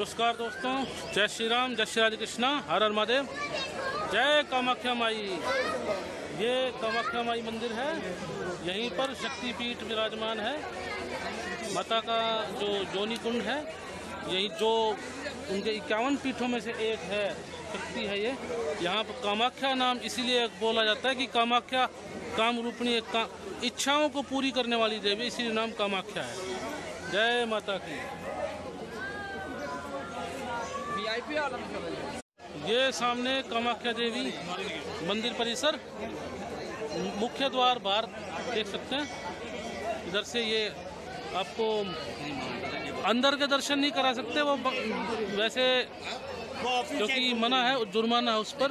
नमस्कार दोस्तों जय श्री राम जय श्री राधे कृष्णा हर हर महादेव। जय कामाख्या माई ये कामाख्या माई मंदिर है यहीं पर शक्तिपीठ विराजमान है। माता का जो जोनी कुंड है यही जो उनके इक्यावन पीठों में से एक है शक्ति है ये। यहाँ पर कामाख्या नाम इसीलिए बोला जाता है कि कामाख्या काम रूपणी का, इच्छाओं को पूरी करने वाली देवी इसीलिए नाम कामाख्या है। जय माता की। ये सामने कामाख्या देवी मंदिर परिसर, मुख्य द्वार बाहर देख सकते हैं। इधर से ये आपको अंदर के दर्शन नहीं करा सकते, वो वैसे क्योंकि मना है, जुर्माना है उस पर।